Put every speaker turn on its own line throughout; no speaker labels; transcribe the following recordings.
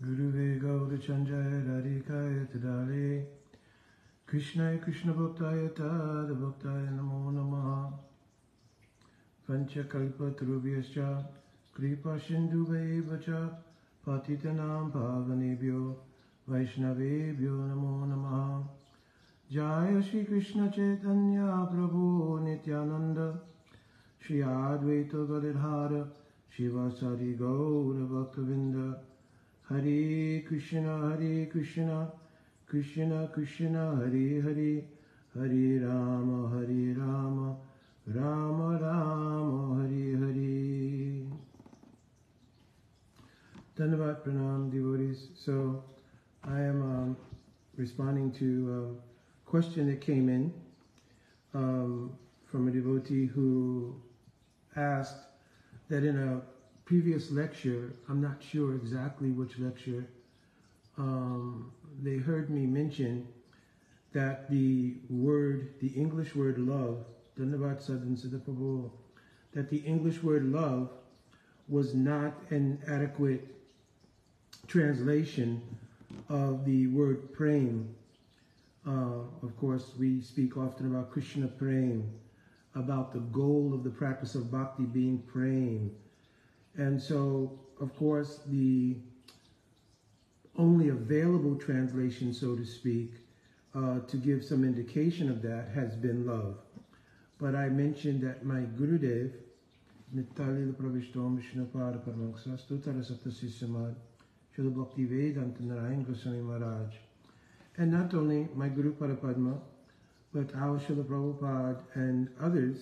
Guruve Gaurachanjaya Radhikaya Tadale Krishnaya Krishna Bhaktaya Tada Bhaktaya Namo Namaha Panchakalpa Tarubhyascha Kripa Sindhu Vacha Patitanam Pavanebhyo Vaishnavebhyo Namo Namaha Jaya Shri Krishna Chaitanya Prabhu Nityananda Shri Advaita Gadadhara Shivasari Gaura Bhaktavinda Hare Krishna Hare Krishna Krishna Krishna Hare Hare Hare Rama Hare Rama Rama Rama Hare Hare Dandavat Pranam devotees. So I am um, responding to a question that came in um, from a devotee who asked that in a previous lecture, I'm not sure exactly which lecture, um, they heard me mention that the word, the English word love, that the English word love was not an adequate translation of the word prem. Uh, of course, we speak often about Krishna prem, about the goal of the practice of bhakti being prem. And so, of course, the only available translation, so to speak, uh, to give some indication of that has been love. But I mentioned that my Gurudev, Nitalila Pravishtom Vishnupara Paramanksa, Stutara Saptasisamad, Srila Bhakti Vedanta Narayan Goswami Maharaj, and not only my Guru Padapadma, but our Srila Prabhupada and others,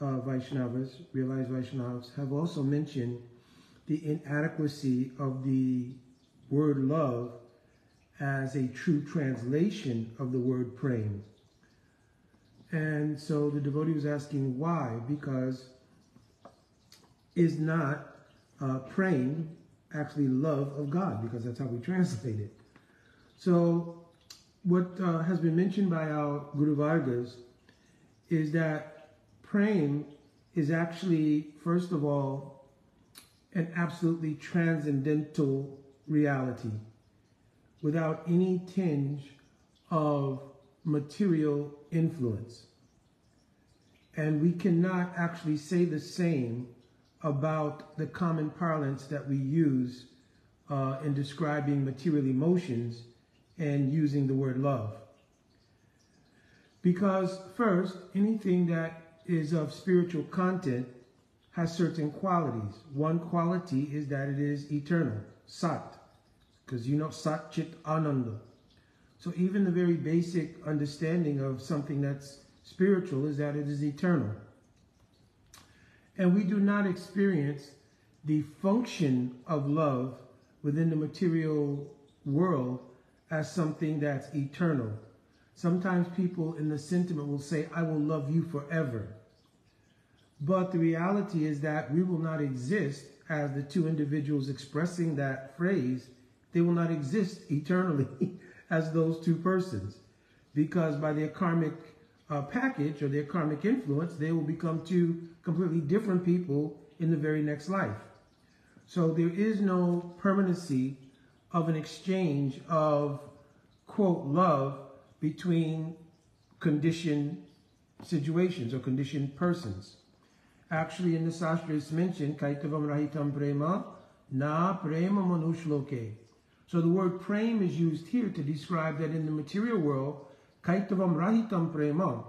uh, Vaishnavas, realized Vaishnavas, have also mentioned the inadequacy of the word love as a true translation of the word prem. And so the devotee was asking why, because is not uh, prem actually love of God, because that's how we translate it. So what uh, has been mentioned by our Guru Vargas is that prem is actually, first of all, an absolutely transcendental reality without any tinge of material influence. And we cannot actually say the same about the common parlance that we use uh, in describing material emotions and using the word love. Because first, anything that is of spiritual content has certain qualities. One quality is that it is eternal, sat, because you know sat chit ananda. So even the very basic understanding of something that's spiritual is that it is eternal. And we do not experience the function of love within the material world as something that's eternal. Sometimes people in the sentiment will say, I will love you forever. But the reality is that we will not exist as the two individuals expressing that phrase. They will not exist eternally as those two persons. Because by their karmic uh, package or their karmic influence, they will become two completely different people in the very next life. So there is no permanency of an exchange of, quote, love between conditioned situations or conditioned persons. Actually, in the Sastra, it's mentioned, Kaitavam Rahitam Prema, Na Prema Manushloke. So the word prem is used here to describe that in the material world, Kaitavam Rahitam Prema,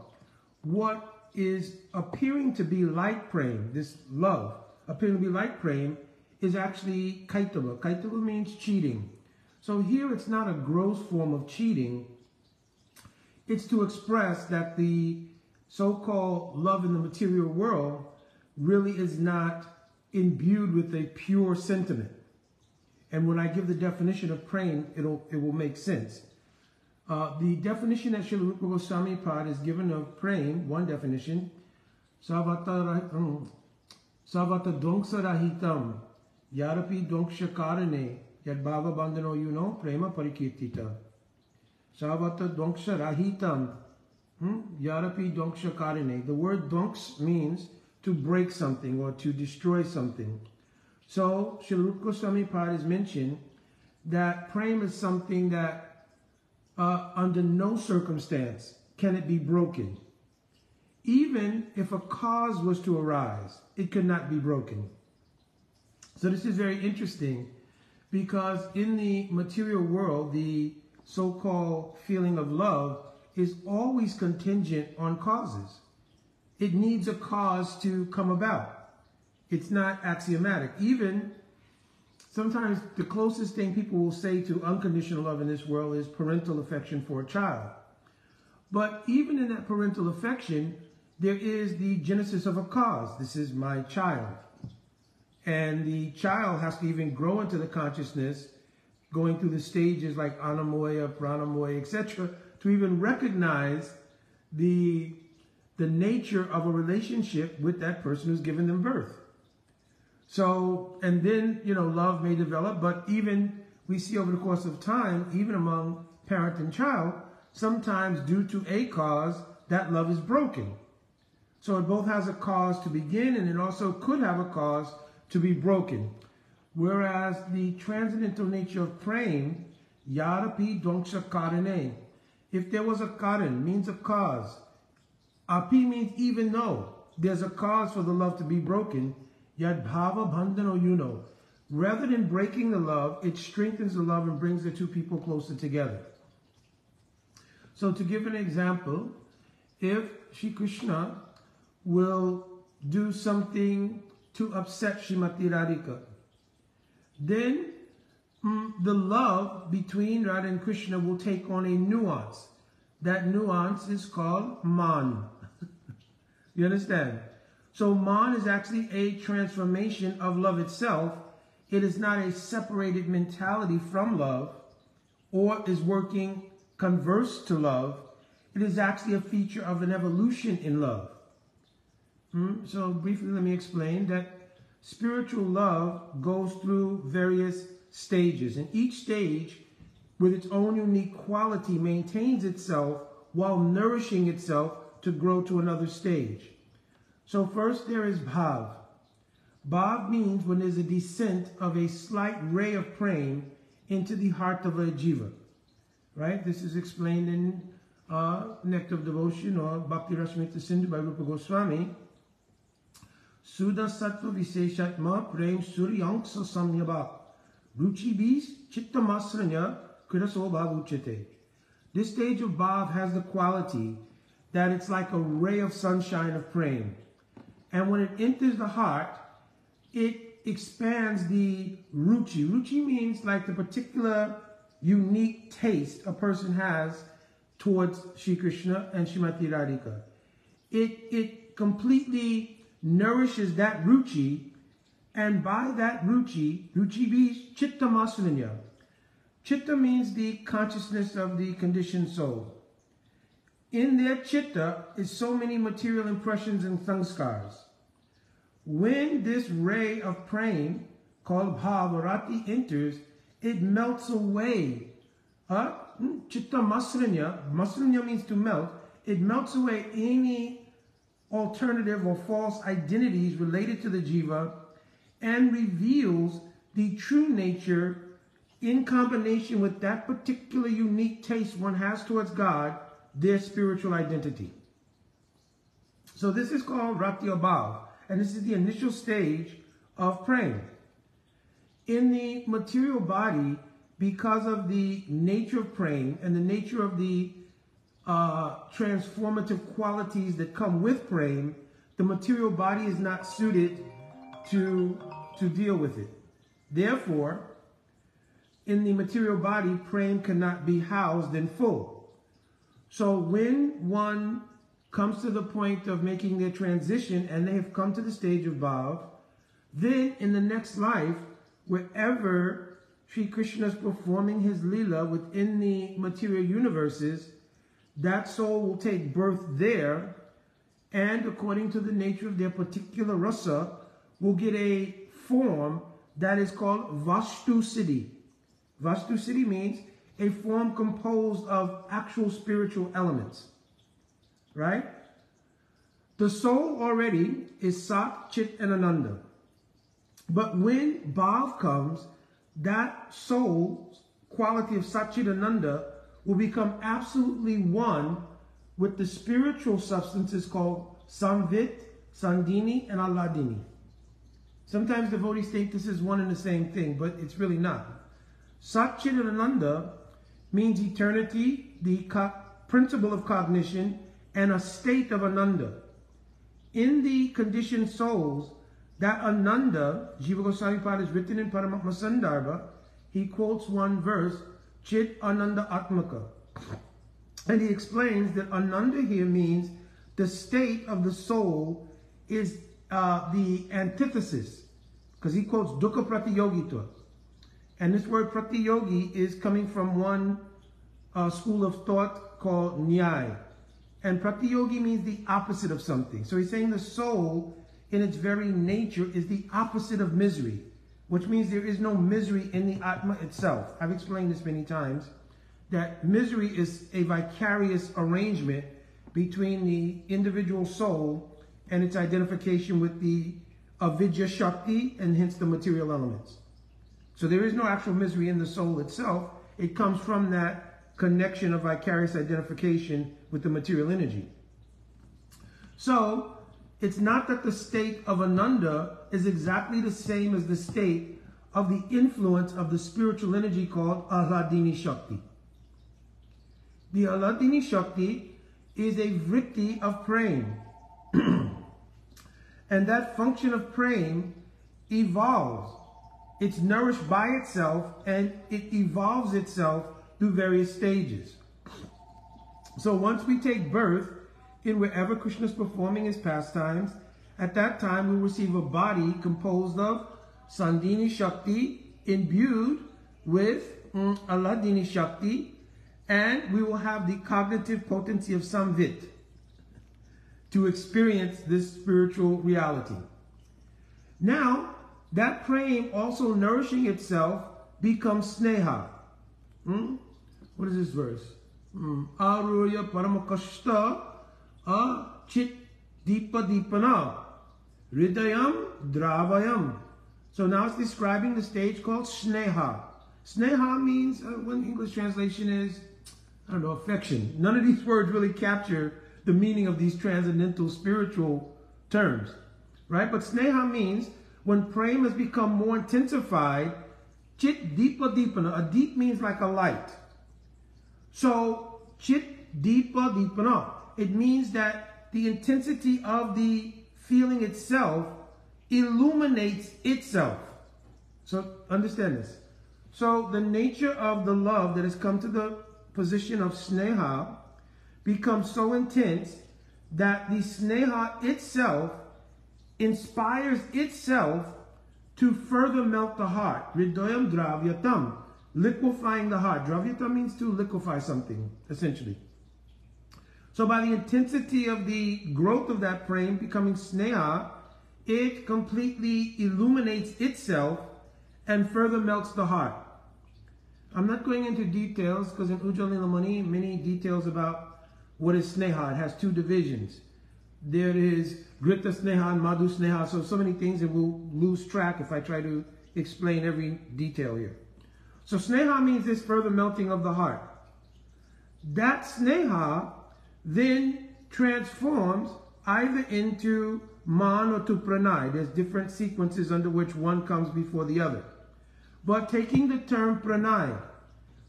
what is appearing to be like prem, this love, appearing to be like prem, is actually kaitava. Kaitava means cheating. So here it's not a gross form of cheating. It's to express that the so-called love in the material world really is not imbued with a pure sentiment. And when I give the definition of prem, it'll, it will make sense. Uh, the definition that Srila Rupa Goswami Pad is given of prem, one definition, Savata, um, Rahitam, Yarapi Donksha Karane, Yad Bhava Bandhano Yuno Prema Parikirtita. Savata Donksha Rahitam, hmm? Yarapi Donksha Karane. The word donks means to break something or to destroy something. So, Srila Goswami Pad is mentioned that prem is something that uh, under no circumstance can it be broken. Even if a cause was to arise, it could not be broken. So this is very interesting because in the material world, the so-called feeling of love is always contingent on causes. It needs a cause to come about. It's not axiomatic. Even sometimes the closest thing people will say to unconditional love in this world is parental affection for a child. But even in that parental affection, there is the genesis of a cause. This is my child. And the child has to even grow into the consciousness, going through the stages like annamaya, pranamaya, etc., to even recognize the, the nature of a relationship with that person who's given them birth. So, and then, you know, love may develop, but even we see over the course of time, even among parent and child, sometimes due to a cause, that love is broken. So it both has a cause to begin and it also could have a cause to be broken. Whereas the transcendental nature of prem, yarapi dongsha karane. If there was a karan, means a cause. Api means even though there's a cause for the love to be broken, yad bhava bandhano yuno. Rather than breaking the love, it strengthens the love and brings the two people closer together. So to give an example, if Shri Krishna will do something to upset Shrimati Radhika. Then mm, the love between Radha and Krishna will take on a nuance. That nuance is called man. you understand? So man is actually a transformation of love itself. It is not a separated mentality from love or is working converse to love. It is actually a feature of an evolution in love. Hmm? So briefly, let me explain that spiritual love goes through various stages, and each stage, with its own unique quality, maintains itself while nourishing itself to grow to another stage. So first there is bhav. Bhav means when there's a descent of a slight ray of prem into the heart of a jiva. Right? This is explained in uh, Nectar of Devotion or Bhakti Rasamrita Sindhu by Rupa Goswami. Visheshatma Prem Suryansa Samyabha Ruchi Bis Chitta Masranya Kridaso Bhavuchete. This stage of Bhav has the quality that it's like a ray of sunshine of prem. And when it enters the heart, it expands the ruchi. Ruchi means like the particular unique taste a person has towards Shri Krishna and Shrimati Radhika. It, it completely nourishes that ruchi, and by that ruchi, ruchi be chitta masranya. Chitta means the consciousness of the conditioned soul. In their chitta is so many material impressions and sanskars. When this ray of prem, called bhavarati, enters, it melts away. Uh, chitta masranya, masranya means to melt. It melts away any alternative or false identities related to the jiva and reveals the true nature in combination with that particular unique taste one has towards God, their spiritual identity. So this is called Rati Abhav, and this is the initial stage of prem. In the material body, because of the nature of prem and the nature of the uh, transformative qualities that come with prem, the material body is not suited to, to deal with it. Therefore, in the material body, prem cannot be housed in full. So when one comes to the point of making their transition and they have come to the stage of Bhav, then in the next life, wherever Sri Krishna is performing his lila within the material universes, that soul will take birth there and according to the nature of their particular rasa will get a form that is called Vastu Siddhi means a form composed of actual spiritual elements. Right? The soul already is Sat, Chit, and Ananda. But when Bhav comes, that soul's quality of Satchitananda will become absolutely one with the spiritual substances called Samvit, Sandhini, and Ahladini. Sometimes devotees think this is one and the same thing, but it's really not. Satchitananda means eternity, the principle of cognition, and a state of Ananda. In the conditioned souls, that Ananda, Jiva Goswami Pad is written in Paramatma Sandarbha, he quotes one verse, Chit Ananda Atmaka. And he explains that Ananda here means the state of the soul is uh, the antithesis, because he quotes Dukkha Pratiyogita. And this word Pratiyogi is coming from one uh, school of thought called Nyaya. And Pratiyogi means the opposite of something. So he's saying the soul, in its very nature, is the opposite of misery, which means there is no misery in the Atma itself. I've explained this many times, that misery is a vicarious arrangement between the individual soul and its identification with the avidya shakti and hence the material elements. So there is no actual misery in the soul itself. It comes from that connection of vicarious identification with the material energy. So it's not that the state of Ananda is exactly the same as the state of the influence of the spiritual energy called Ahladini Shakti. The Ahladini Shakti is a vritti of prem. and that function of prem evolves. It's nourished by itself and it evolves itself through various stages. So once we take birth in wherever Krishna is performing his pastimes, at that time we receive a body composed of Sandhini Shakti imbued with mm, Ahladini Shakti and we will have the cognitive potency of Samvit to experience this spiritual reality. Now, that prem also nourishing itself becomes sneha. Hmm? What is this verse? Aruya paramakashta a chit deepa deepana ridayam dravayam. So now it's describing the stage called sneha. Sneha means, uh, one English translation is, I don't know, affection. None of these words really capture the meaning of these transcendental spiritual terms, right? But sneha means when prema has become more intensified, chit deepa deepana. A deep means like a light. So chit deepa deepana. It means that the intensity of the feeling itself illuminates itself. So understand this. So the nature of the love that has come to the position of sneha becomes so intense that the sneha itself inspires itself to further melt the heart. Ridoyam dravyatam, liquefying the heart. Dravyatam means to liquefy something, essentially. So by the intensity of the growth of that prem becoming sneha, it completely illuminates itself and further melts the heart. I'm not going into details because in Ujjwal Nilamani, many details about what is Sneha. It has two divisions. There is Grita Sneha and Madhu Sneha. So, so many things and we'll lose track if I try to explain every detail here. So Sneha means this further melting of the heart. That Sneha then transforms either into Man or to Pranay. There's different sequences under which one comes before the other but taking the term pranay.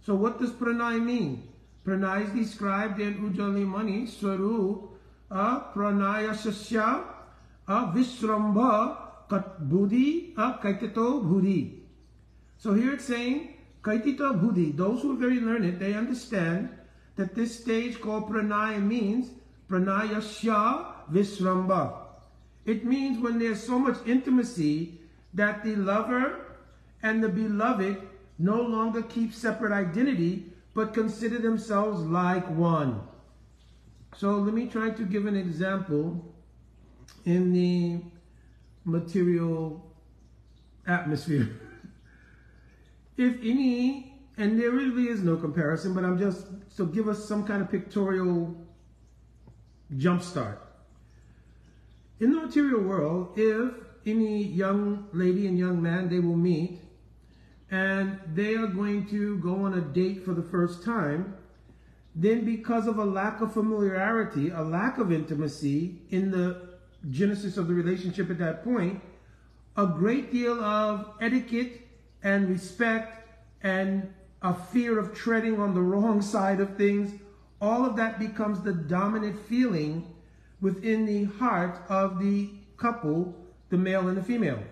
So what does pranay mean? Pranay is described in Ujjwal Nilamani, Swarup, a pranaya sasya, a visramba, kat buddhi, a kaitato buddhi. So here it's saying, kaitita buddhi. Those who are very learned, they understand that this stage called pranaya means pranaya pranayasya visramba. It means when there's so much intimacy that the lover and the beloved no longer keep separate identity, but consider themselves like one. So let me try to give an example in the material atmosphere. if any, and there really is no comparison, but I'm just, so give us some kind of pictorial jumpstart. In the material world, if any young lady and young man they will meet, and they are going to go on a date for the first time, then because of a lack of familiarity, a lack of intimacy in the genesis of the relationship at that point, a great deal of etiquette and respect and a fear of treading on the wrong side of things, all of that becomes the dominant feeling within the heart of the couple, the male and the female.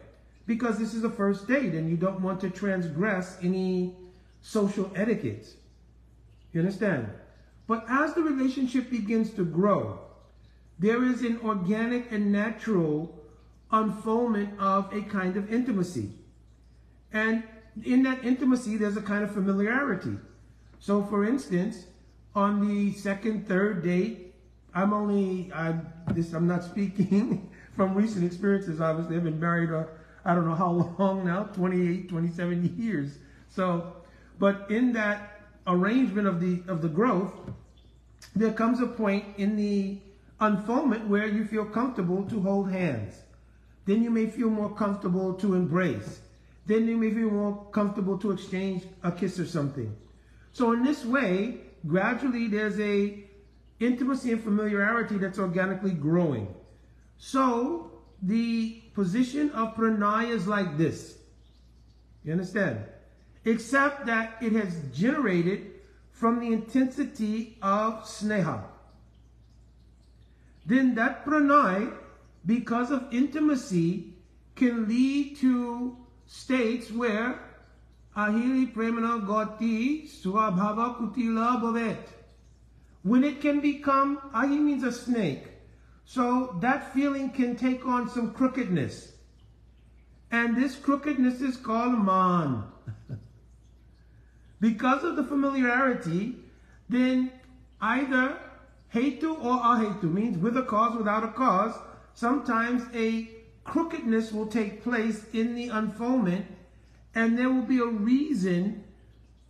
Because this is a first date and you don't want to transgress any social etiquette. You understand? But as the relationship begins to grow, there is an organic and natural unfoldment of a kind of intimacy. And in that intimacy, there's a kind of familiarity. So, for instance, on the second, third date, I'm only, I'm, this, I'm not speaking from recent experiences. Obviously, I've been married, uh, I don't know how long now, 28, 27 years. So, but in that arrangement of the of the growth, there comes a point in the unfoldment where you feel comfortable to hold hands. Then you may feel more comfortable to embrace. Then you may feel more comfortable to exchange a kiss or something. So in this way, gradually there's a intimacy and familiarity that's organically growing. So the position of pranaya is like this. You understand? Except that it has generated from the intensity of sneha. Then that pranay, because of intimacy, can lead to states where ahili premana goti swabhava kutila bhavet. When it can become, ahi means a snake. So that feeling can take on some crookedness. And this crookedness is called man. because of the familiarity, then either hetu or ahetu means with a cause, without a cause. Sometimes a crookedness will take place in the unfoldment, and there will be a reason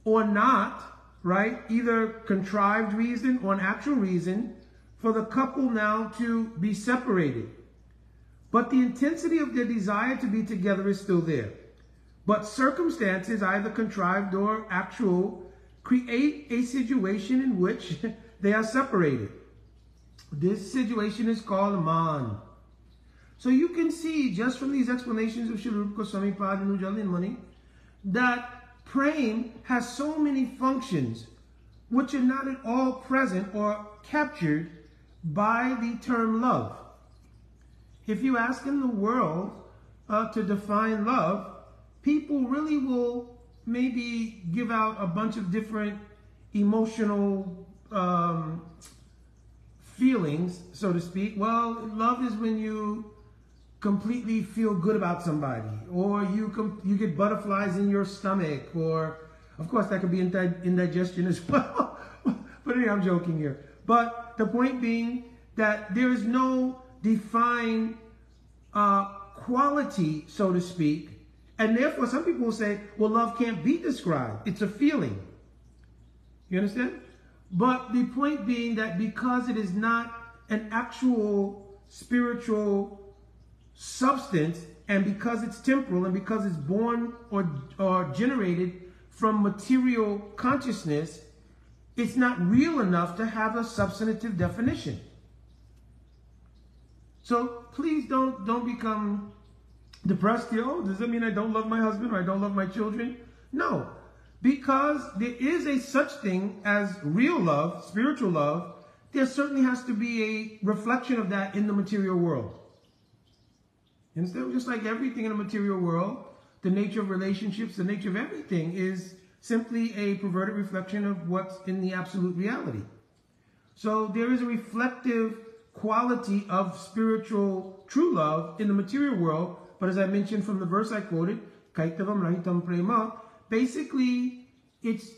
or not, right? Either contrived reason or an actual reason for the couple now to be separated. But the intensity of their desire to be together is still there. But circumstances, either contrived or actual, create a situation in which they are separated. This situation is called man. So you can see just from these explanations of Srila Rupa Goswami Pad and Ujjayi Muni that prem has so many functions which are not at all present or captured by the term love. If you ask in the world uh, to define love, people really will maybe give out a bunch of different emotional um, feelings, so to speak. Well, love is when you completely feel good about somebody, or you you get butterflies in your stomach, or of course that could be indigestion as well. but anyway, I'm joking here. But the point being that there is no defined uh, quality, so to speak, and therefore, some people will say, well, love can't be described. It's a feeling. You understand? But the point being that because it is not an actual spiritual substance, and because it's temporal, and because it's born or, or generated from material consciousness, it's not real enough to have a substantive definition. So please don't don't become depressed here. Oh, does that mean I don't love my husband or I don't love my children? No, because there is a such thing as real love, spiritual love. There certainly has to be a reflection of that in the material world. Instead, just like everything in the material world, the nature of relationships, the nature of everything is simply a perverted reflection of what's in the absolute reality. So there is a reflective quality of spiritual true love in the material world but as I mentioned from the verse I quoted, kaitavam rahitam prema, basically it's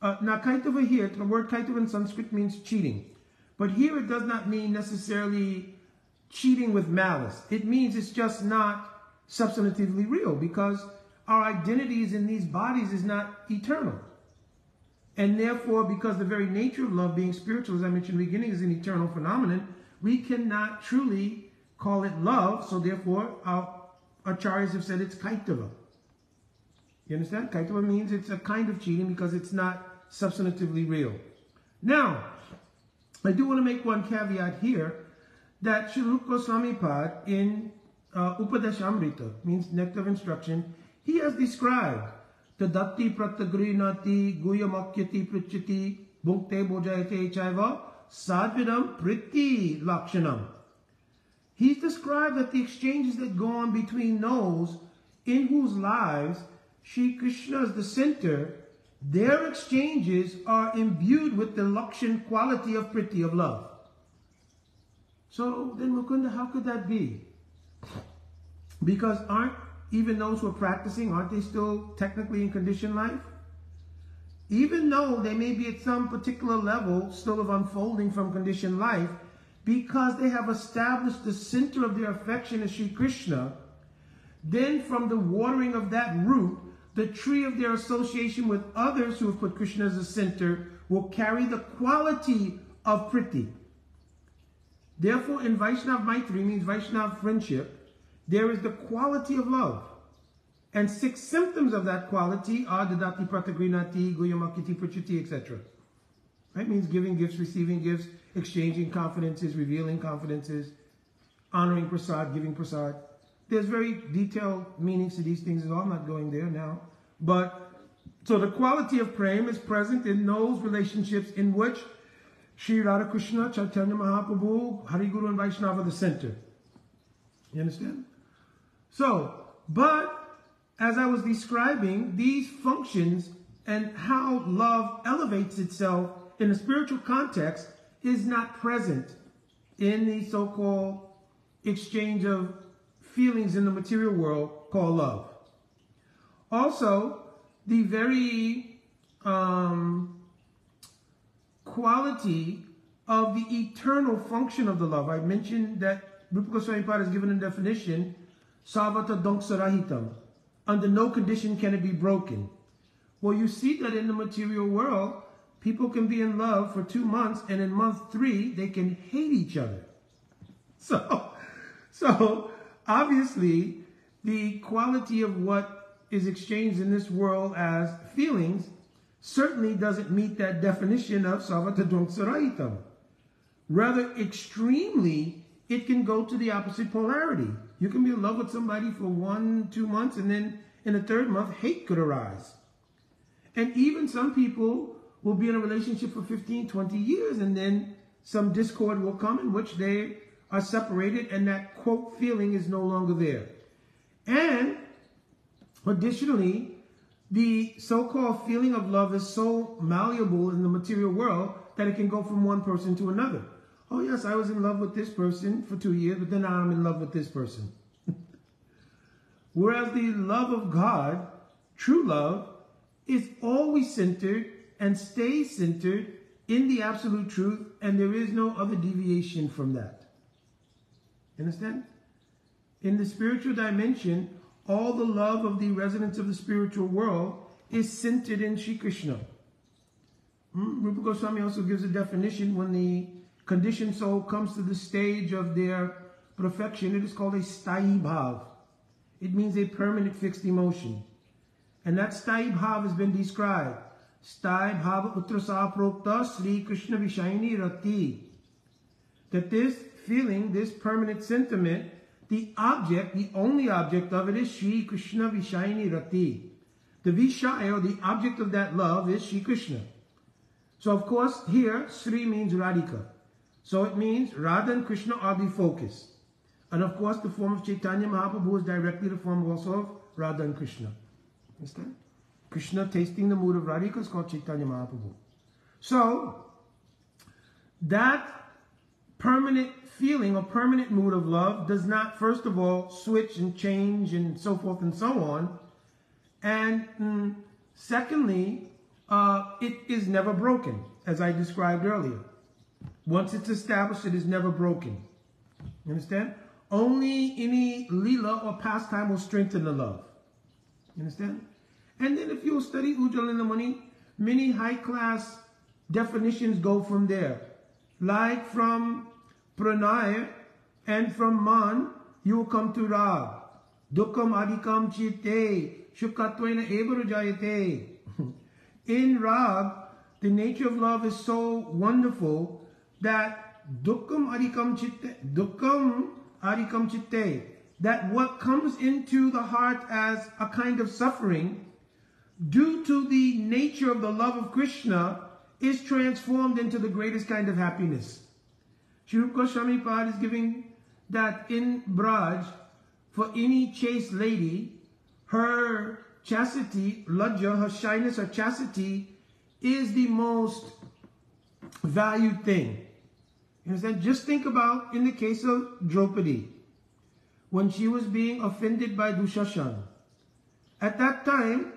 uh, now kaitava here, the word kaitava in Sanskrit means cheating. But here it does not mean necessarily cheating with malice. It means it's just not substantively real because our identities in these bodies is not eternal. And therefore, because the very nature of love being spiritual, as I mentioned in the beginning, is an eternal phenomenon, we cannot truly call it love. So therefore, our acharyas have said it's kaitava. You understand? Kaitava means it's a kind of cheating because it's not substantively real. Now, I do want to make one caveat here that Shrup Goswami Pad in uh, Upadeshamrita, means Nectar of Instruction, he has described the Datti Pratagrinati Guyamakyati Prichati Bhukte Bojayate Chaiva Sadvidam Priti Lakshanam. He's described that the exchanges that go on between those in whose lives Sri Krishna is the center, their exchanges are imbued with the Lakshan quality of Priti, of love. So then Mukunda, how could that be? Because aren't even those who are practicing, aren't they still technically in conditioned life? Even though they may be at some particular level still of unfolding from conditioned life, because they have established the center of their affection as Sri Krishna, then from the watering of that root, the tree of their association with others who have put Krishna as a center will carry the quality of Priti. Therefore, in Vaishnav Maitri means Vaishnav friendship, there is the quality of love. And six symptoms of that quality are Dadati Pratagrinati, Guyamakiti Prachuti, etc. Right? Means giving gifts, receiving gifts, exchanging confidences, revealing confidences, honoring prasad, giving prasad. There's very detailed meanings to these things as well. I'm not going there now. But so the quality of prem is present in those relationships in which Sri Radhakrishna, Chaitanya Mahaprabhu, Hari Guru, and Vaishnava the center. You understand? So, but as I was describing, these functions and how love elevates itself in a spiritual context is not present in the so-called exchange of feelings in the material world called love. Also, the very um, quality of the eternal function of the love. I mentioned that Rupa Goswami has given a definition, Savata Donksarahitam. Under no condition can it be broken. Well, you see that in the material world, people can be in love for two months, and in month three, they can hate each other. So, so obviously, the quality of what is exchanged in this world as feelings certainly doesn't meet that definition of Savatadung Saraitam. Rather, extremely, it can go to the opposite polarity. You can be in love with somebody for one, two months, and then in the third month, hate could arise. And even some people will be in a relationship for 15, 20 years, and then some discord will come in which they are separated, and that quote feeling is no longer there. And additionally, the so-called feeling of love is so malleable in the material world that it can go from one person to another. Oh yes, I was in love with this person for two years, but then now I'm in love with this person. Whereas the love of God, true love, is always centered and stays centered in the absolute truth, and there is no other deviation from that. Understand? In the spiritual dimension, all the love of the residents of the spiritual world is centered in Sri Krishna. Hmm? Rupa Goswami also gives a definition when the conditioned soul comes to the stage of their perfection, it is called a sthayi bhav. It means a permanent fixed emotion. And that sthayi bhav has been described. Sthayi bhava utrasa prokta Sri Krishna Vishayini Rati. That this feeling, this permanent sentiment, the object, the only object of it is Sri Krishna Vishayini Rati. The Vishaya, or the object of that love, is Sri Krishna. So of course, here, Sri means Radhika. So it means Radha and Krishna are the focus. And of course, the form of Chaitanya Mahaprabhu is directly the form also of Radha and Krishna. Understand? Krishna tasting the mood of Radhika is called Chaitanya Mahaprabhu. So, that permanent feeling or permanent mood of love does not, first of all, switch and change and so forth and so on. And mm, secondly, uh, it is never broken, as I described earlier. Once it's established, it is never broken. You understand? Only any lila or pastime will strengthen the love. You understand? And then if you study Ujjwala Mani, many high-class definitions go from there. Like from pranay and from man, you come to rag. Dukam adikam chitte shukatvaina evarujayate. In Rag, the nature of love is so wonderful that dukkam arikam chitte, dukkam arikam chitte, that what comes into the heart as a kind of suffering, due to the nature of the love of Krishna, is transformed into the greatest kind of happiness. Shri Goswami Pad is giving that in Braj, for any chaste lady, her chastity, lajja, her shyness, her chastity, is the most valued thing. You understand? Just think about in the case of Draupadi, when she was being offended by Dushashan. At that time,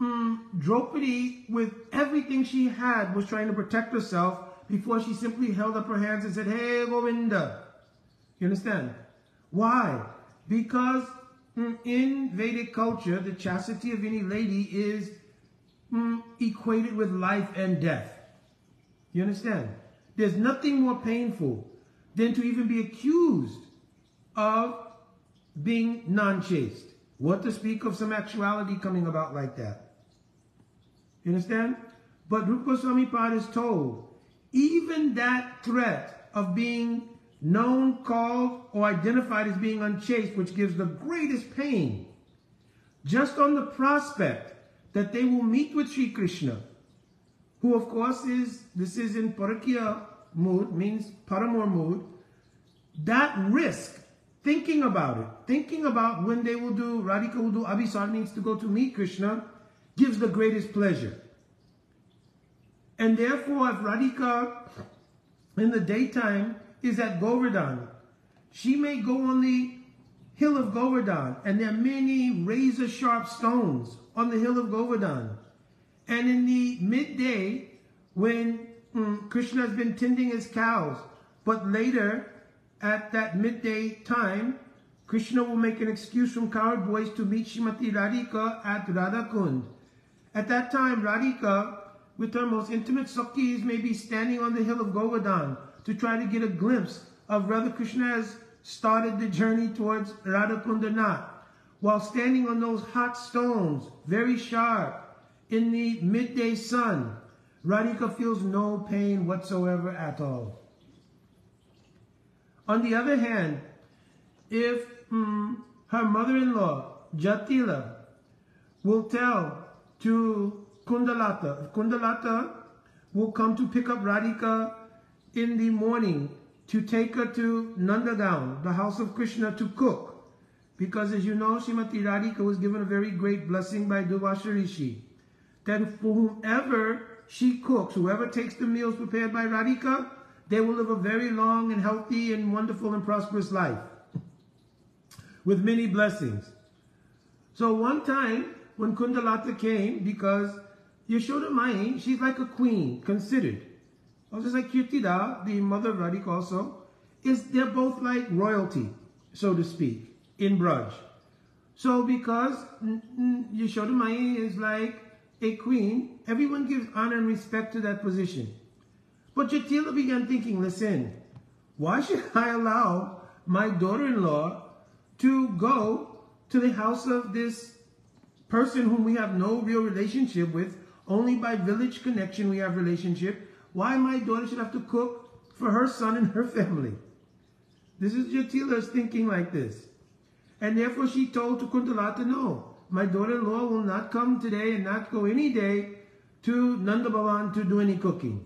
um, Draupadi, with everything she had, was trying to protect herself before she simply held up her hands and said, Hey, Govinda. You understand? Why? Because mm, in Vedic culture, the chastity of any lady is mm, equated with life and death. You understand? There's nothing more painful than to even be accused of being non-chaste. What to speak of some actuality coming about like that. You understand? But Rupa Goswami Pad is told, even that threat of being known, called, or identified as being unchaste, which gives the greatest pain, just on the prospect that they will meet with Sri Krishna, who of course is, this is in Parakiya mood, means paramour mood, that risk, thinking about it, thinking about when they will do, Radhika will do Abhisar means to go to meet Krishna, gives the greatest pleasure. And therefore, if Radhika in the daytime is at Govardhan, she may go on the hill of Govardhan, and there are many razor sharp stones on the hill of Govardhan. And in the midday, when mm, Krishna has been tending his cows, but later at that midday time, Krishna will make an excuse from coward boys to meet Shrimati Radhika at Radhakund. At that time, Radhika, with her most intimate Sakhis, may be standing on the hill of Govardhan to try to get a glimpse of Radha Krishna has started the journey towards Radhakundana while standing on those hot stones, very sharp, in the midday sun, Radhika feels no pain whatsoever at all. On the other hand, if mm, her mother-in-law, Jatila, will tell to Kundalata, Kundalata will come to pick up Radhika in the morning to take her to Nandagaon, the house of Krishna, to cook. Because as you know, Shrimati Radhika was given a very great blessing by Durvasa Rishi. That for whomever she cooks, whoever takes the meals prepared by Radhika, they will live a very long and healthy and wonderful and prosperous life. With many blessings. So one time, when Kundalata came, because Yashoda Mai, she's like a queen, considered. I was just like Kirtida, the mother of Radhika also, is they're both like royalty, so to speak in Braj. So because Yashoda Mai is like a queen, everyone gives honor and respect to that position. But Jatila began thinking, listen, why should I allow my daughter-in-law to go to the house of this person whom we have no real relationship with, only by village connection we have relationship. Why my daughter should have to cook for her son and her family? This is Jatila's thinking like this. And therefore she told to Kundalata, no, my daughter-in-law will not come today and not go any day to Nanda Bhavan to do any cooking.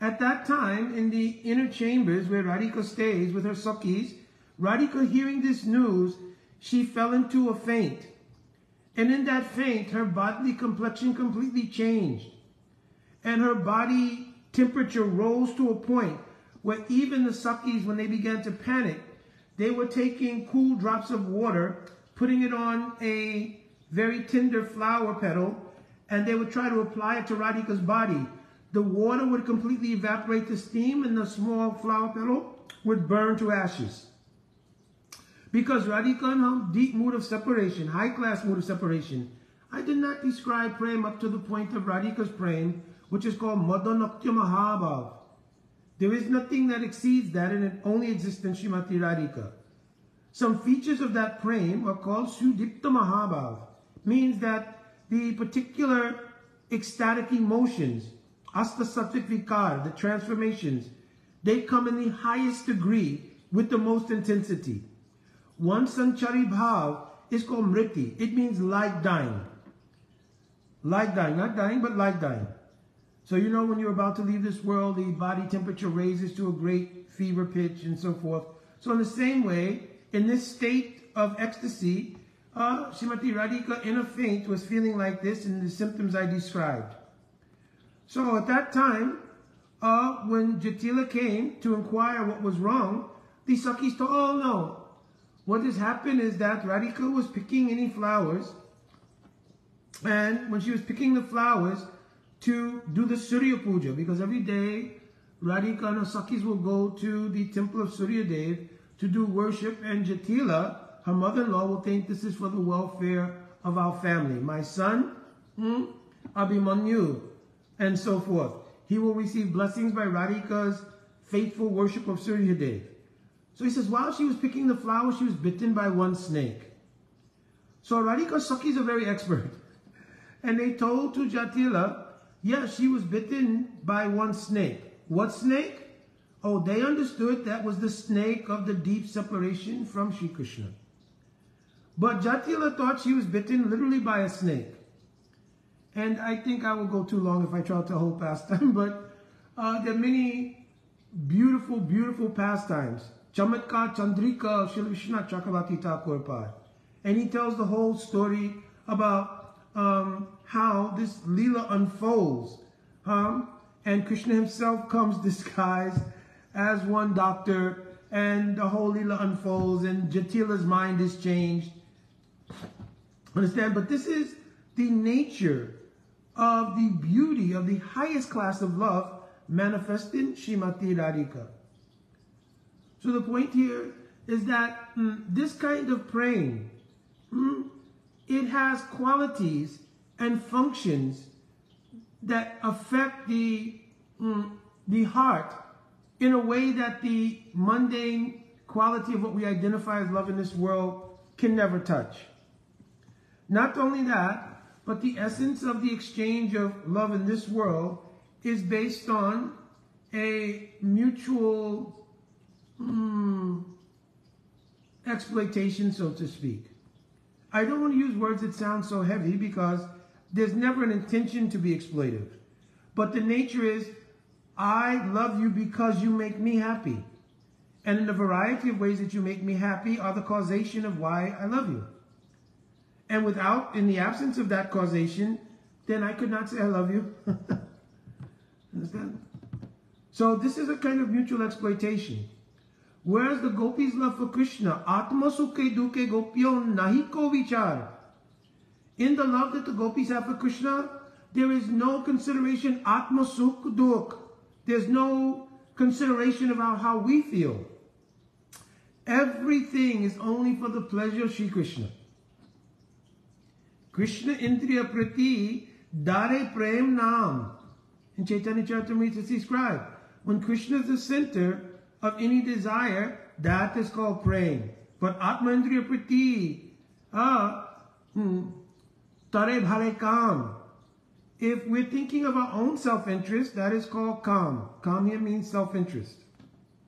At that time, in the inner chambers where Radhika stays with her Sakhis, Radhika hearing this news, she fell into a faint. And in that faint, her bodily complexion completely changed. And her body temperature rose to a point where even the Sakhis, when they began to panic, they were taking cool drops of water, putting it on a very tender flower petal, and they would try to apply it to Radhika's body. The water would completely evaporate the steam, and the small flower petal would burn to ashes. Because her deep mood of separation, high class mood of separation, I did not describe prem up to the point of Radhika's prem, which is called Madanakhya Mahabhav. There is nothing that exceeds that and it only exists in Shrimati Radhika. Some features of that prem are called Sudipta Mahabhav, means that the particular ecstatic emotions, asta sattvic vikar, the transformations, they come in the highest degree with the most intensity. One sanchari bhav is called mriti. It means like dying. Like dying, not dying, but like dying. So you know when you're about to leave this world, the body temperature raises to a great fever pitch and so forth. So in the same way, in this state of ecstasy, uh, Shrimati Radhika in a faint was feeling like this in the symptoms I described. So at that time, uh, when Jatila came to inquire what was wrong, the Sakhis told, oh no, what has happened is that Radhika was picking any flowers, and when she was picking the flowers, to do the Surya Puja because every day Radhika and Sakhis will go to the temple of Surya Dev to do worship and Jatila, her mother-in-law, will think this is for the welfare of our family. My son, hmm, Abhimanyu, and so forth. He will receive blessings by Radhika's faithful worship of Surya Dev. So he says, while she was picking the flowers, she was bitten by one snake. So Radhika Sakhis are very expert. And they told to Jatila yeah, she was bitten by one snake. What snake? Oh, they understood that was the snake of the deep separation from Sri Krishna. But Jatila thought she was bitten literally by a snake. And I think I will go too long if I try to hold pastime, but uh, there are many beautiful, beautiful pastimes. Chamatkar Chandrika Vishwanath Chakravarti Thakur And he tells the whole story about um, how this Leela unfolds. And Krishna himself comes disguised as one doctor and the whole Leela unfolds and Jatila's mind is changed. Understand? But this is the nature of the beauty of the highest class of love manifested in Shrimati Radhika. So the point here is that mm, this kind of prema, mm, it has qualities and functions that affect the, mm, the heart in a way that the mundane quality of what we identify as love in this world can never touch. Not only that, but the essence of the exchange of love in this world is based on a mutual mm, exploitation, so to speak. I don't want to use words that sound so heavy because there's never an intention to be exploitive. But the nature is, I love you because you make me happy. And in the variety of ways that you make me happy are the causation of why I love you. And without, in the absence of that causation, then I could not say I love you. Understand? So this is a kind of mutual exploitation. Whereas the gopis' love for Krishna, Atma Sukhe Duke Gopyo Nahiko Vichar, in the love that the gopis have for Krishna, there is no consideration atma sukh duk. There's no consideration about how we feel. Everything is only for the pleasure of Sri Krishna. Krishna Indriya Prati Dare Prem Nam. In Chaitanya Charitamrita it's described. When Krishna is the center of any desire, that is called prema. But Atma Indriya Prati, ah, hmm, Tare bhare kam. If we're thinking of our own self-interest, that is called kam. Kam here means self-interest.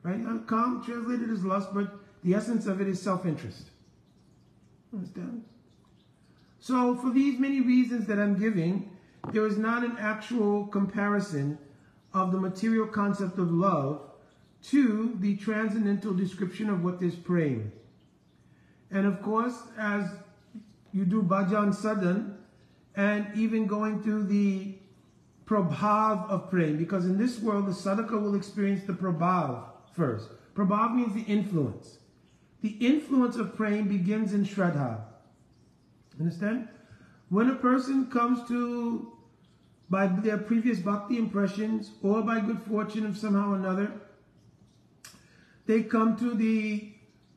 Right? Uh, kam translated as lust, but the essence of it is self-interest. Understand? So for these many reasons that I'm giving, there is not an actual comparison of the material concept of love to the transcendental description of what is prema. And of course, as you do bhajan sadhan, and even going through the prabhav of prema, because in this world, the sadhaka will experience the prabhav first. Prabhav means the influence. The influence of prema begins in shraddha. Understand? When a person comes to, by their previous bhakti impressions, or by good fortune of somehow or another, they come to the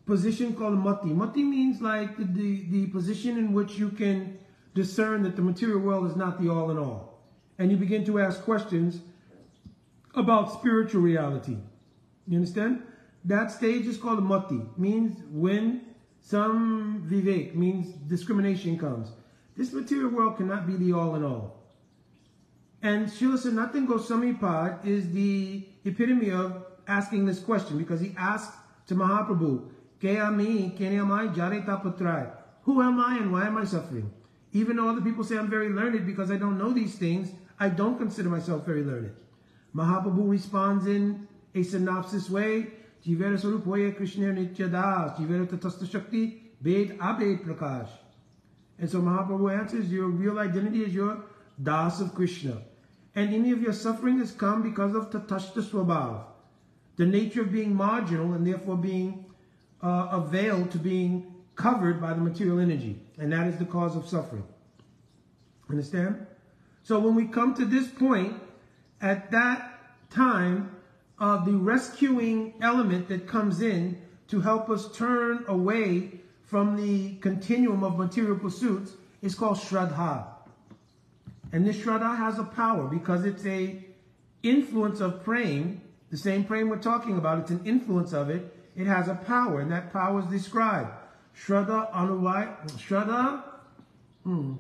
position called mati. Mati means like the, the, the position in which you can discern that the material world is not the all in all. And you begin to ask questions about spiritual reality. You understand? That stage is called mati, means when some vivek, means discrimination comes. This material world cannot be the all in all. And Srila Sanatan Goswami Pad is the epitome of asking this question because he asked to Mahaprabhu, K a me, Kenya Mai, Jarita Patrai, Who am I and why am I suffering? Even though other people say I'm very learned because I don't know these things, I don't consider myself very learned. Mahaprabhu responds in a synopsis way, Jivera Sarupoye Krishna Nitya Das, Jivera Tatasta Shakti, Ved Abed Prakash. And so Mahaprabhu answers, your real identity is your Das of Krishna. And any of your suffering has come because of Tatashta Swabhav, the nature of being marginal and therefore being uh, availed to being covered by the material energy. And that is the cause of suffering. Understand? So when we come to this point, at that time, uh, the rescuing element that comes in to help us turn away from the continuum of material pursuits is called Shraddha. And this Shraddha has a power because it's a influence of prema, the same prema we're talking about, it's an influence of it. It has a power, and that power is described. Shraddha Anuvai, Shraddha, hmm.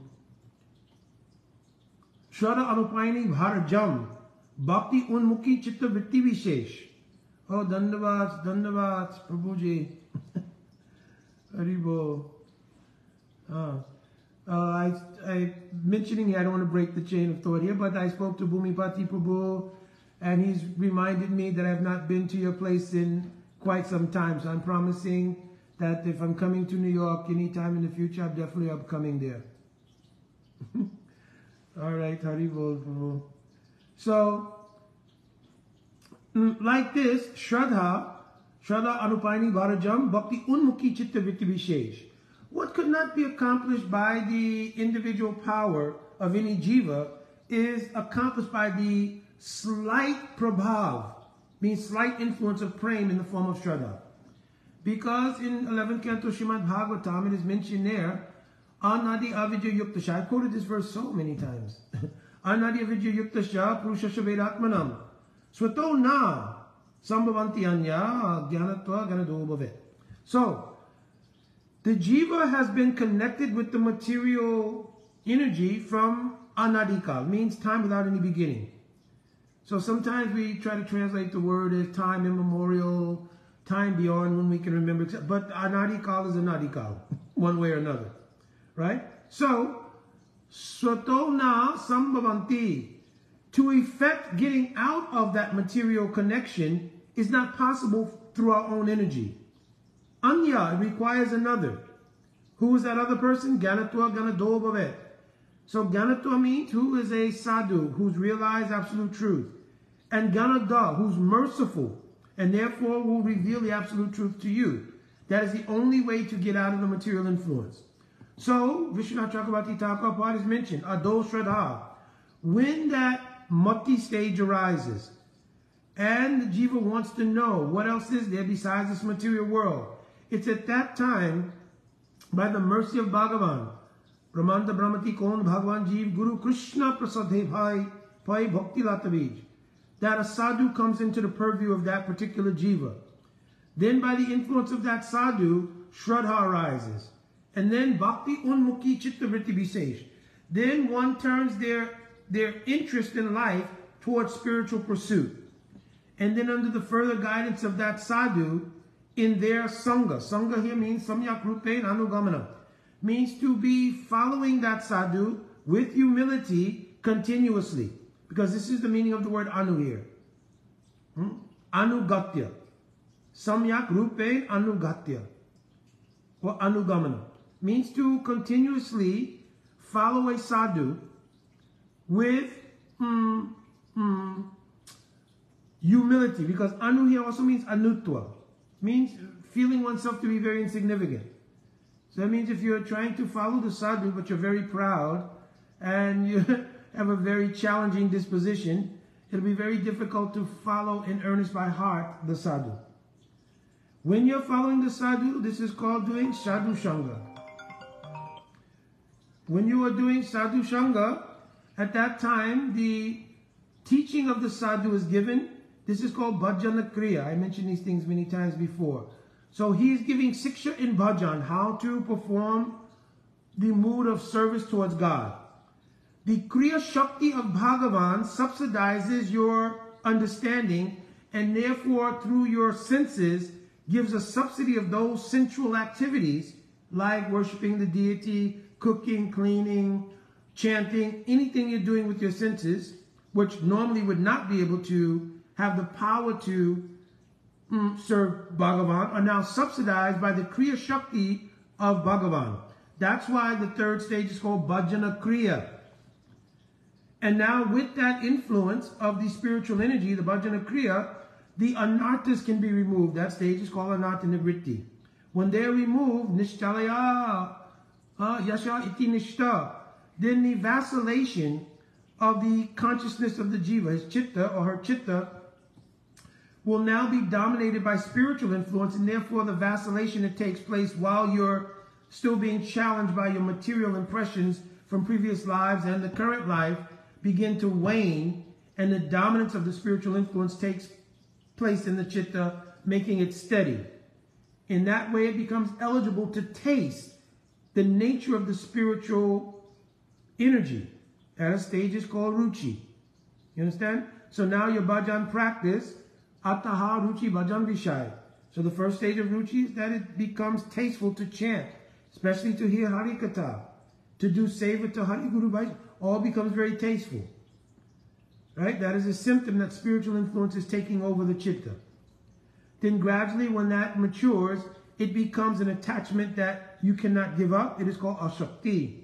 Shraddha Anupaini Bharajam, Bhakti Unmukhi Chitta Vritti Vishesh. Oh, Dandavat, Dandavat, Prabhuji. Haribol. Uh, uh, I, I mentioning I don't want to break the chain of thought here, but I spoke to Bhumipati Prabhu, and he's reminded me that I've not been to your place in quite some time. So I'm promising that if I'm coming to New York anytime in the future, I'm definitely up coming there. All right, Haribol Prabhu. So, mm, like this, Shraddha Shraddha Anupani Varajam Bhakti Unmukhi Chitta. What could not be accomplished by the individual power of any jiva is accomplished by the slight prabhav, means slight influence of prem in the form of Shraddha. Because in 11th Canto Shrimad Bhagavatam, it is mentioned there, Anadi Avidya Yuktasha. I've quoted this verse so many times. Anadi Avidya Yuktasha Purushasha Vedatmanam. Swato na Sambhavanti anya jnanatva ganadobhave. So, the jiva has been connected with the material energy from anadikal, means time without any beginning. So sometimes we try to translate the word as time immemorial, time beyond when we can remember, but anadikal is anadikal, one way or another, right? So, swatona sambhavanti, to effect getting out of that material connection is not possible through our own energy. Anya requires another. Who is that other person? Ganatwa Ganadobhavet. So Ganatwa means who is a sadhu, who's realized absolute truth. And Ganada, who's merciful, and therefore will reveal the absolute truth to you. That is the only way to get out of the material influence. So, Vishwanath Chakravarti Thakur is mentioned, Ado Shraddha. When that mukti stage arises, and the jiva wants to know what else is there besides this material world. It's at that time, by the mercy of Bhagavan, Brahmanda Brahmati Kon Bhagavan Jeev Guru Krishna Prasadhe Bhai Pai Bhakti Latavij, that a sadhu comes into the purview of that particular jiva. Then by the influence of that sadhu, Shraddha arises. And then Bhakti Unmukhi Chitta Vritti Visesh. Then one turns their, their interest in life towards spiritual pursuit and then under the further guidance of that sadhu in their sangha. Sangha here means samyak rupein anugamana. Means to be following that sadhu with humility continuously. Because this is the meaning of the word anu here. Hmm? Anugatya. Samyak rupein anugatya. Or anugamana. Means to continuously follow a sadhu with mm, mm, Humility, because anu here also means anutwa, means feeling oneself to be very insignificant. So that means if you're trying to follow the sadhu, but you're very proud and you have a very challenging disposition, it'll be very difficult to follow in earnest by heart the sadhu. When you're following the sadhu, this is called doing sadhu shanga. When you are doing sadhu shanga, at that time the teaching of the sadhu is given this is called bhajana kriya. I mentioned these things many times before. So he's giving siksha in bhajan, how to perform the mood of service towards God. The Kriya Shakti of Bhagavan subsidizes your understanding and therefore through your senses gives a subsidy of those sensual activities like worshiping the deity, cooking, cleaning, chanting, anything you're doing with your senses, which normally would not be able to have the power to mm, serve Bhagavan, are now subsidized by the Kriya Shakti of Bhagavan. That's why the third stage is called Bhajana Kriya. And now with that influence of the spiritual energy, the Bhajana Kriya, the anarthas can be removed. That stage is called anartha. When they're removed, nishchalaya, uh, yasha iti nishta, then the vacillation of the consciousness of the jiva, his chitta or her chitta, will now be dominated by spiritual influence, and therefore the vacillation that takes place while you're still being challenged by your material impressions from previous lives and the current life begin to wane, and the dominance of the spiritual influence takes place in the chitta, making it steady. In that way, it becomes eligible to taste the nature of the spiritual energy at a stage is called ruchi. You understand? So now your bhajan practice, ataha ruchi bhajan vishai. So the first stage of ruchi is that it becomes tasteful to chant, especially to hear harikatha, to do seva to Hari Guru Vaishnava, all becomes very tasteful. Right? That is a symptom that spiritual influence is taking over the chitta. Then gradually, when that matures, it becomes an attachment that you cannot give up. It is called ashakti.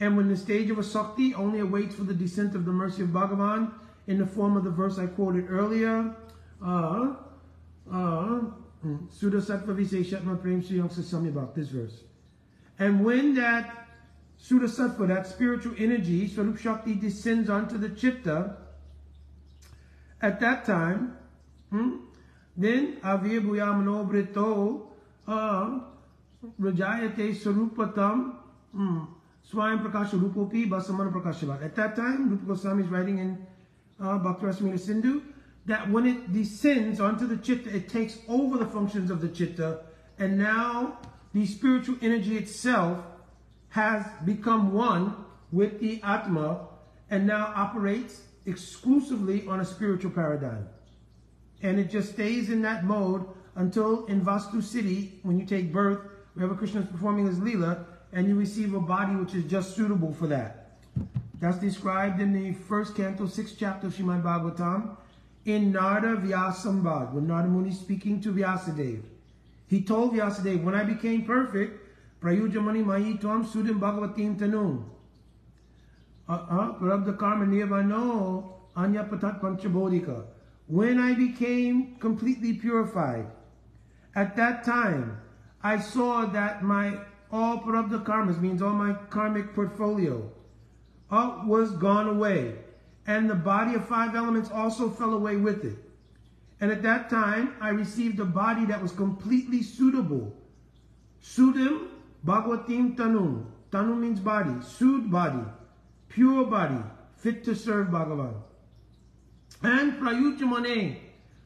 And when the stage of asakti only awaits for the descent of the mercy of Bhagavan in the form of the verse I quoted earlier, uh, uh, Suda Sattva Viseshatma Prem Sri about this verse. And when that Suda Sattva, that spiritual energy, Swarup Shakti descends onto the chitta, at that time, hmm, then Avir Bhuyamano Brito uh, Rajayate Sarupatam hmm, Swayam Prakasha Rupopi Basamana Prakashavat. At that time, Rupa Goswami is writing in uh, Sindhu that when it descends onto the chitta, it takes over the functions of the chitta, and now the spiritual energy itself has become one with the Atma and now operates exclusively on a spiritual paradigm. And it just stays in that mode until in Vastu siddhi, when you take birth, wherever Krishna is performing his Leela, and you receive a body which is just suitable for that. That's described in the first canto, sixth chapter of Srimad Bhagavatam, in Narada Vyasambad, when Narada Muni is speaking to Vyasadeva. He told Vyasadeva, when I became perfect, Prayujamani Mahi Tvam Sudim Bhagavatim. Prabdha Karma Nirvano Anya Patat Panchabodhika. When I became completely purified, at that time, I saw that my all Prabdha Karmas, means all my karmic portfolio, uh, was gone away. And the body of five elements also fell away with it. And at that time, I received a body that was completely suitable. Sudim Bhagavatim Tanu. Tanu means body. Sud body. Pure body. Fit to serve Bhagavan. And Prayuchamane.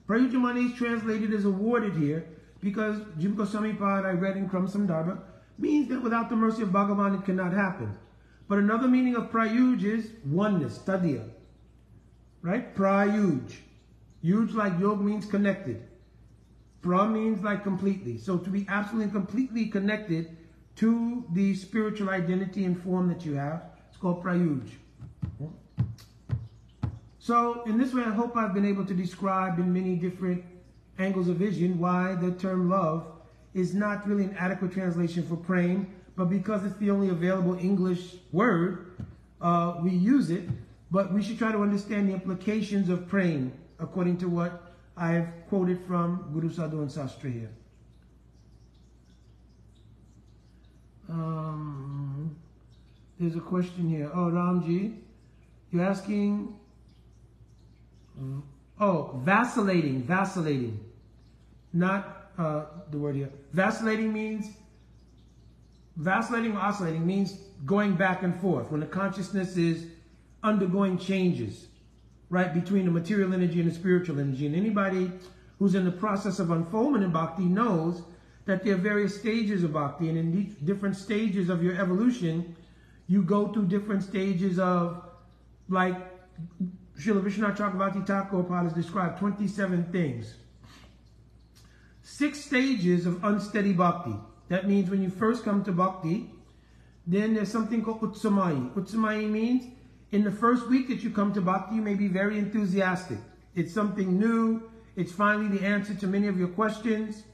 Prayuchamane is translated as awarded here because Jiva Goswami I read in Kram Sandarbha means that without the mercy of Bhagavan it cannot happen. But another meaning of Prayuj is oneness, tadya. Right? Prayuj. Yuj like yog means connected. Pra means like completely. So to be absolutely completely connected to the spiritual identity and form that you have. It's called prayuj. So in this way, I hope I've been able to describe in many different angles of vision why the term love is not really an adequate translation for prema, but because it's the only available English word, uh, we use it. But we should try to understand the implications of prema according to what I've quoted from Guru Sadhu and Sastra here. Um, there's a question here. Oh, Ramji, you're asking. Oh, vacillating, vacillating. Not uh, the word here. Vacillating means, vacillating or oscillating means going back and forth. When the consciousness is undergoing changes, right, between the material energy and the spiritual energy. And anybody who's in the process of unfoldment in bhakti knows that there are various stages of bhakti, and in different stages of your evolution, you go through different stages of, like Srila Vishwanath Chakravarti Thakur has described 27 things. Six stages of unsteady bhakti. That means when you first come to bhakti, then there's something called Utsamai. Utsamai means in the first week that you come to bhakti, you may be very enthusiastic. It's something new. It's finally the answer to many of your questions.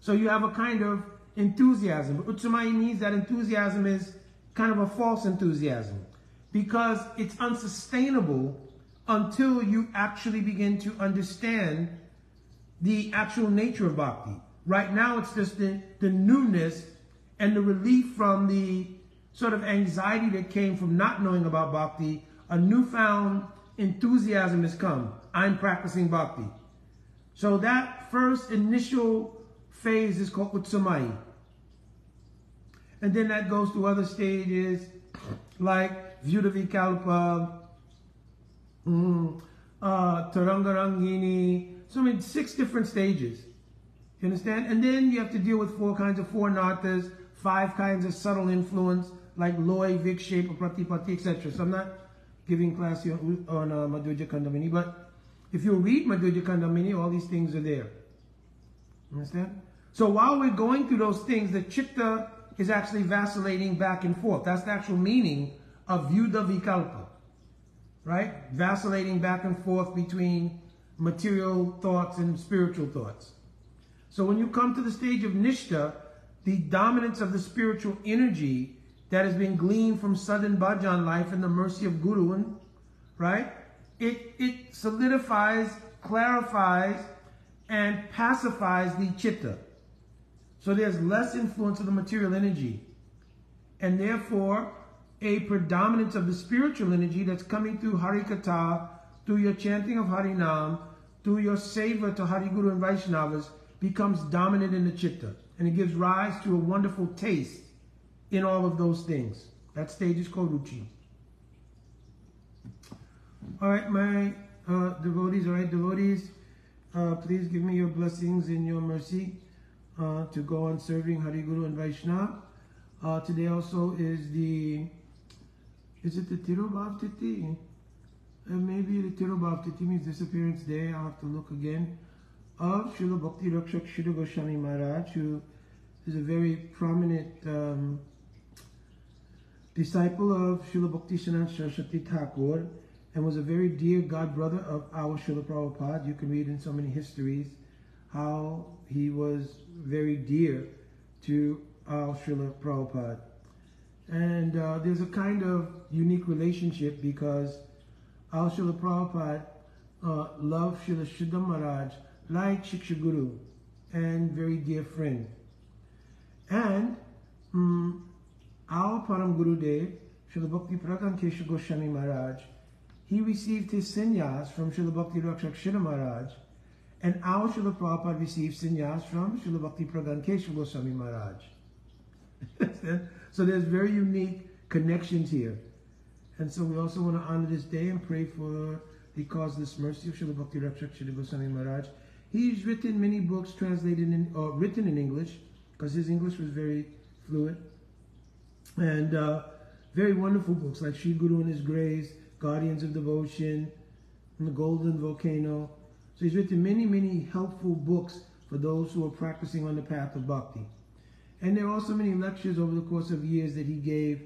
So you have a kind of enthusiasm. But Utsamai means that enthusiasm is kind of a false enthusiasm because it's unsustainable until you actually begin to understand the actual nature of bhakti. Right now, it's just the, the newness and the relief from the sort of anxiety that came from not knowing about bhakti. A newfound enthusiasm has come. I'm practicing bhakti. So that first initial phase is called utsamai. And then that goes to other stages like Vyudavikalpa, mm, uh, Tarangarangini. So I mean, six different stages. You understand? And then you have to deal with four kinds of four natas, five kinds of subtle influence, like loy, vikshepa, pratipati, etc. So I'm not giving class on, on uh, Madhurya Kadambini, but if you read Madhurya Kadambini, all these things are there. Understand? So while we're going through those things, the chitta is actually vacillating back and forth. That's the actual meaning of Vyuda Vikalpa. Right? Vacillating back and forth between material thoughts and spiritual thoughts. So when you come to the stage of Nishta, the dominance of the spiritual energy that has been gleaned from sudden bhajan life and the mercy of Guru, and, right? It, it solidifies, clarifies, and pacifies the chitta. So there's less influence of the material energy. And therefore, a predominance of the spiritual energy that's coming through Harikatha, through your chanting of Harinam, through your seva to Hari Guru and Vaishnavas, becomes dominant in the chitta. And it gives rise to a wonderful taste in all of those things. That stage is called Ruchi. All right, my uh, devotees, all right, devotees, uh, please give me your blessings and your mercy uh, to go on serving Hari Guru and Vaishnava. Uh, today also is the, is it the Tirobhav Tithi? Uh, maybe the Tirobhav Tithi means disappearance day. I'll have to look again. Of Srila Bhakti Rakshak Sridhar Goswami Maharaj, who is a very prominent um, disciple of Srila Bhakti Siddhanta Saraswati Thakur, and was a very dear god brother of our Srila Prabhupada. You can read in so many histories how he was very dear to our Srila Prabhupada. And uh, there's a kind of unique relationship because our Srila Prabhupada uh, loved Srila Sridhar Maharaj like Shiksha Guru and very dear friend. And um, our Param Guru Dev, Srila Bhakti Prajnan Keshava Goswami Maharaj, he received his sannyas from Srila Bhakti Rakshak Sridhar Maharaj, and our Srila Prabhupada received sannyas from Srila Bhakti Prajnan Keshava Goswami Maharaj. so there's very unique connections here. And so we also want to honor this day and pray for the causeless mercy of Srila Bhakti Rakshak Sridhar Goswami Maharaj. He's written many books translated in, or written in English, because his English was very fluent. And uh, very wonderful books like Sri Guru and His Grace, Guardians of Devotion, and The Golden Volcano. So he's written many, many helpful books for those who are practicing on the path of bhakti. And there are also many lectures over the course of years that he gave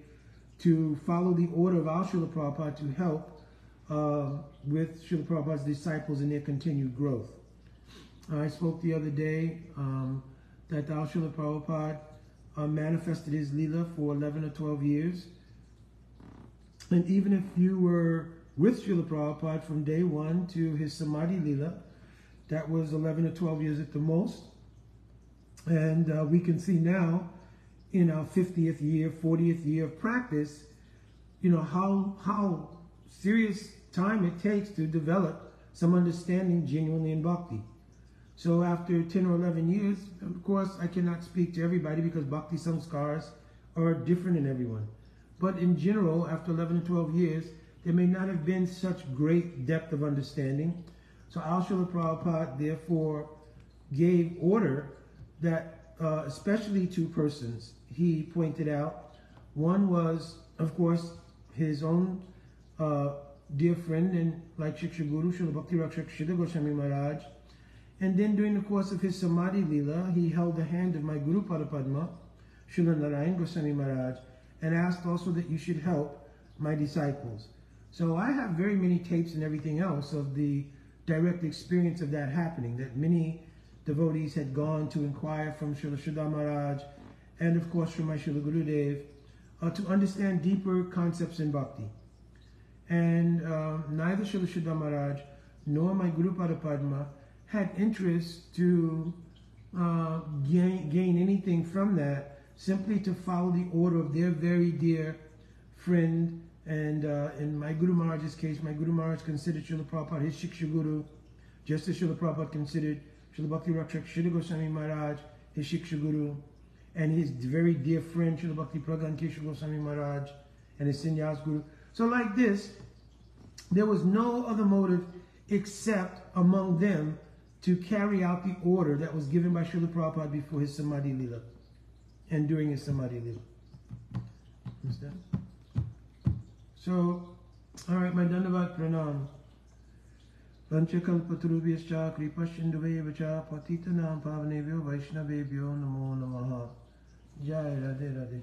to follow the order of our Srila Prabhupada to help uh, with Srila Prabhupada's disciples in their continued growth. I spoke the other day um, that our Srila Prabhupada uh, manifested his Leela for 11 or 12 years. And even if you were with Srila Prabhupada from day one to his Samadhi Leela, that was 11 or 12 years at the most. And uh, we can see now in our 50th year, 40th year of practice, you know, how, how serious time it takes to develop some understanding genuinely in bhakti. So after 10 or 11 years, of course, I cannot speak to everybody because bhakti samskars are different in everyone. But in general, after 11 or 12 years, there may not have been such great depth of understanding. So Al Srila Prabhupada therefore gave order that uh, especially two persons, he pointed out. One was, of course, his own uh, dear friend and like Shiksha Guru, Srila Bhakti Rakshak Sridhar Goswami Maharaj. And then during the course of his Samadhi Leela, he held the hand of my Guru Padapadma, Srila Narayan Goswami Maharaj, and asked also that you should help my disciples. So I have very many tapes and everything else of the direct experience of that happening, that many devotees had gone to inquire from Srila Sridhar Maharaj and of course from my Srila Gurudev uh, to understand deeper concepts in bhakti. And uh, neither Srila Sridhar Maharaj nor my Guru Padapadma had interest to uh, gain, gain anything from that, simply to follow the order of their very dear friend. And uh, in my Guru Maharaj's case, my Guru Maharaj considered Srila Prabhupada his Shiksha Guru, just as Srila Prabhupada considered Srila Bhakti Rakshak Sridhar Goswami Maharaj his Shiksha Guru, and his very dear friend Srila Bhakti Prajnan Keshava Goswami Maharaj and his Sannyas Guru. So like this, there was no other motive except among them to carry out the order that was given by Srila Prabhupada before his Samadhi Lila and during his Samadhi Lila. Understand? So, all right, my Dandavat Pranam. पंचकल्पतरुभ्यश्च कृपश्चिन्दुवे वचा पतितनां पावनेभ्यो वैष्णवेभ्यो नमो नमः जय राधे राधे